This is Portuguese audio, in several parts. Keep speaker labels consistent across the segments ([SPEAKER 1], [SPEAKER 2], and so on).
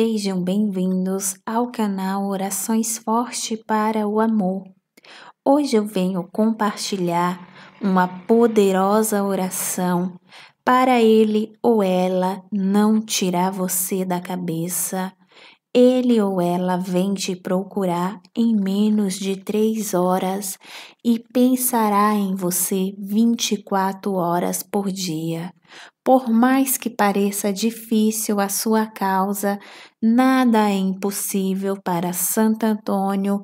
[SPEAKER 1] Sejam bem-vindos ao canal Orações Forte para o Amor. Hoje eu venho compartilhar uma poderosa oração para ele ou ela não tirar você da cabeça. Ele ou ela vem te procurar em menos de três horas e pensará em você 24 horas por dia. Por mais que pareça difícil a sua causa, nada é impossível para Santo Antônio,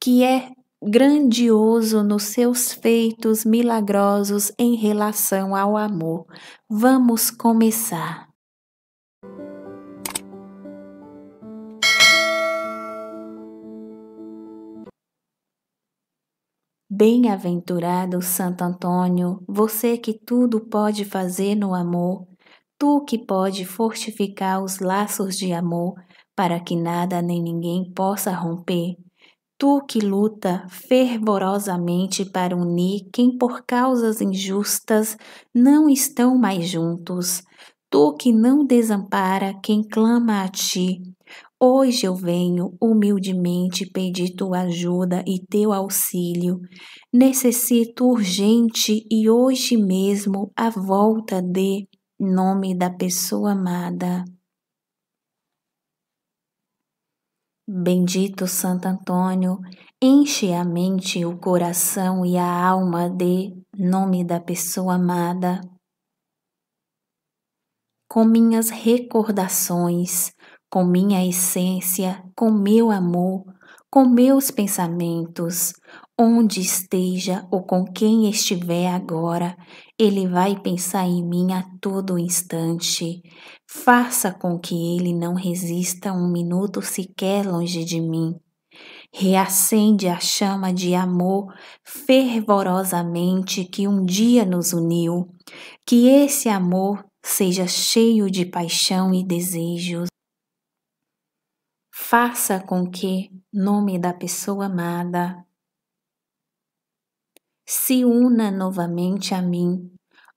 [SPEAKER 1] que é grandioso nos seus feitos milagrosos em relação ao amor. Vamos começar. Bem-aventurado Santo Antônio, você que tudo pode fazer no amor, tu que pode fortificar os laços de amor para que nada nem ninguém possa romper, tu que luta fervorosamente para unir quem por causas injustas não estão mais juntos, tu que não desampara quem clama a ti, Hoje eu venho humildemente pedir tua ajuda e teu auxílio. Necessito urgente e hoje mesmo a volta de nome da pessoa amada. Bendito Santo Antônio, enche a mente, o coração e a alma de nome da pessoa amada. Com minhas recordações, com minha essência, com meu amor, com meus pensamentos, onde esteja ou com quem estiver agora, ele vai pensar em mim a todo instante. Faça com que ele não resista um minuto sequer longe de mim. Reacende a chama de amor fervorosamente que um dia nos uniu. Que esse amor seja cheio de paixão e desejos faça com que nome da pessoa amada se una novamente a mim,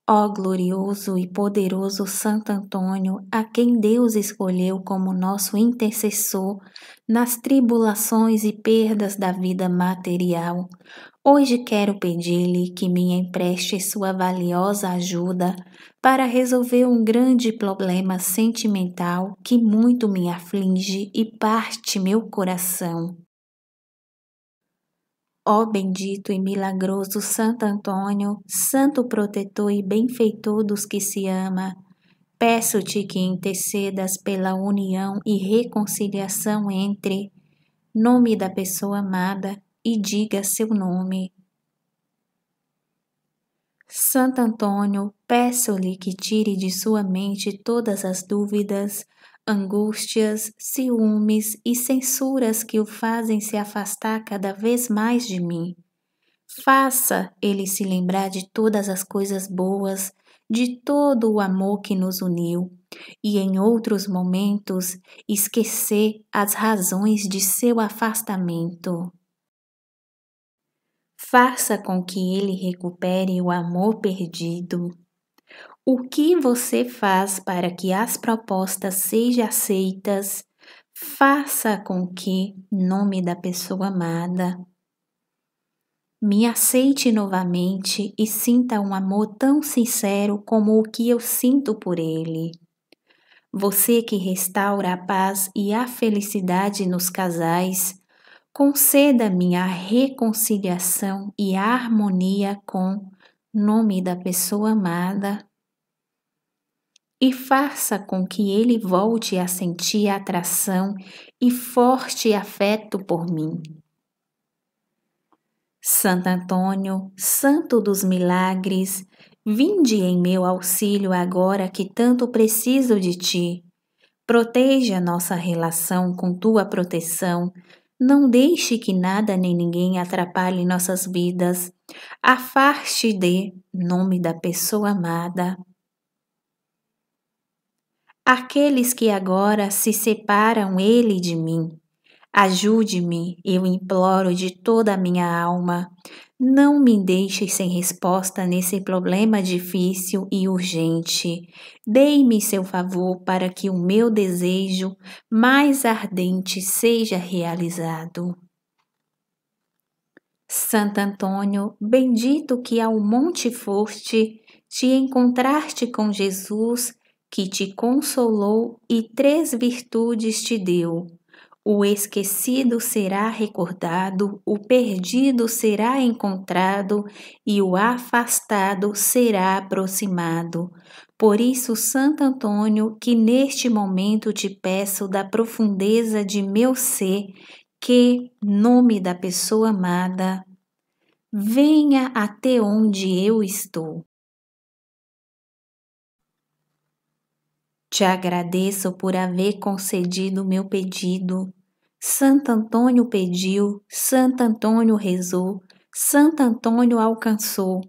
[SPEAKER 1] ó glorioso e poderoso Santo Antônio, a quem Deus escolheu como nosso intercessor nas tribulações e perdas da vida material. Hoje quero pedir-lhe que me empreste sua valiosa ajuda para resolver um grande problema sentimental que muito me aflige e parte meu coração. Ó bendito e milagroso Santo Antônio, santo protetor e benfeitor dos que se ama, peço-te que intercedas pela união e reconciliação entre nome da pessoa amada e diga seu nome. Santo Antônio, peço-lhe que tire de sua mente todas as dúvidas, angústias, ciúmes e censuras que o fazem se afastar cada vez mais de mim. Faça ele se lembrar de todas as coisas boas, de todo o amor que nos uniu, e em outros momentos esquecer as razões de seu afastamento. Faça com que ele recupere o amor perdido. O que você faz para que as propostas sejam aceitas? Faça com que, nome da pessoa amada, me aceite novamente e sinta um amor tão sincero como o que eu sinto por ele. Você que restaura a paz e a felicidade nos casais, conceda-me a reconciliação e a harmonia com nome da pessoa amada e faça com que ele volte a sentir atração e forte afeto por mim. Santo Antônio, Santo dos Milagres, vinde em meu auxílio agora que tanto preciso de ti. Proteja nossa relação com tua proteção, não deixe que nada nem ninguém atrapalhe nossas vidas. Afaste de nome da pessoa amada. Aqueles que agora se separam ele de mim, Ajude-me, eu imploro de toda a minha alma. Não me deixe sem resposta nesse problema difícil e urgente. Dei-me seu favor para que o meu desejo mais ardente seja realizado. Santo Antônio, bendito que ao monte foste, te encontraste com Jesus, que te consolou e três virtudes te deu o esquecido será recordado, o perdido será encontrado e o afastado será aproximado. Por isso, Santo Antônio, que neste momento te peço da profundeza de meu ser, que, nome da pessoa amada, venha até onde eu estou. Te agradeço por haver concedido meu pedido Santo Antônio pediu, Santo Antônio rezou, Santo Antônio alcançou.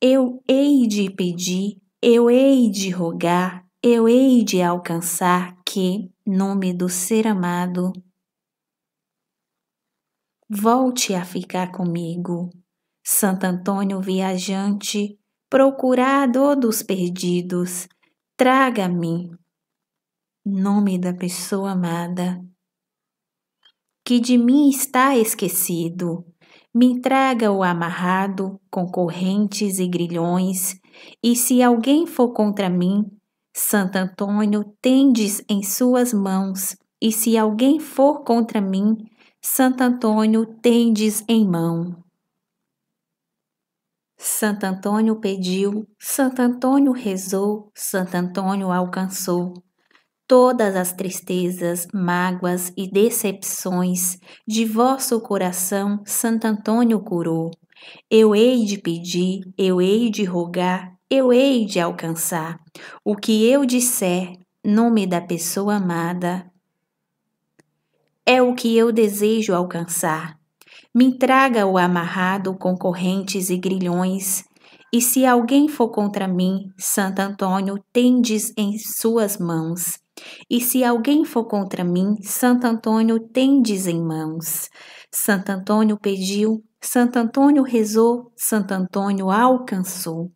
[SPEAKER 1] Eu hei de pedir, eu hei de rogar, eu hei de alcançar que, nome do ser amado, volte a ficar comigo. Santo Antônio viajante, procurador dos perdidos, traga-me. Nome da pessoa amada que de mim está esquecido. Me entrega o amarrado com correntes e grilhões, e se alguém for contra mim, Santo Antônio tendes em suas mãos, e se alguém for contra mim, Santo Antônio tendes em mão. Santo Antônio pediu, Santo Antônio rezou, Santo Antônio alcançou todas as tristezas, mágoas e decepções de vosso coração Santo Antônio curou. Eu hei de pedir, eu hei de rogar, eu hei de alcançar. O que eu disser, nome da pessoa amada, é o que eu desejo alcançar. Me traga o amarrado com correntes e grilhões, e se alguém for contra mim, Santo Antônio, tendes em suas mãos. E se alguém for contra mim, Santo Antônio tendes em mãos. Santo Antônio pediu, Santo Antônio rezou, Santo Antônio alcançou.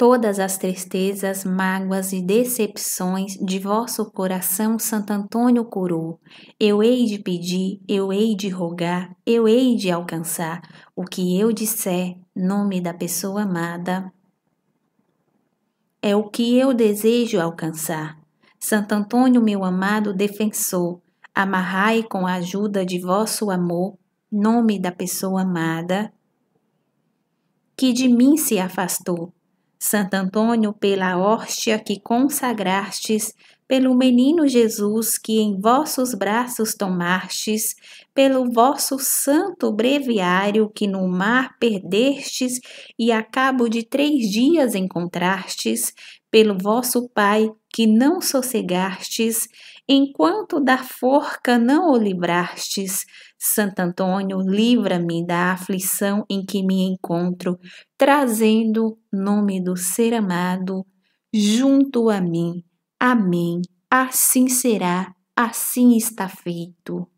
[SPEAKER 1] Todas as tristezas, mágoas e decepções de vosso coração Santo Antônio curou. Eu hei de pedir, eu hei de rogar, eu hei de alcançar. O que eu disser, nome da pessoa amada, é o que eu desejo alcançar. Santo Antônio, meu amado defensor, amarrai com a ajuda de vosso amor, nome da pessoa amada, que de mim se afastou. Santo Antônio, pela hóstia que consagrastes, pelo menino Jesus que em vossos braços tomastes, pelo vosso santo breviário que no mar perdestes e a cabo de três dias encontrastes, pelo vosso Pai que não sossegastes, enquanto da forca não o livrastes. Santo Antônio, livra-me da aflição em que me encontro, trazendo nome do ser amado junto a mim Amém. Assim será, assim está feito.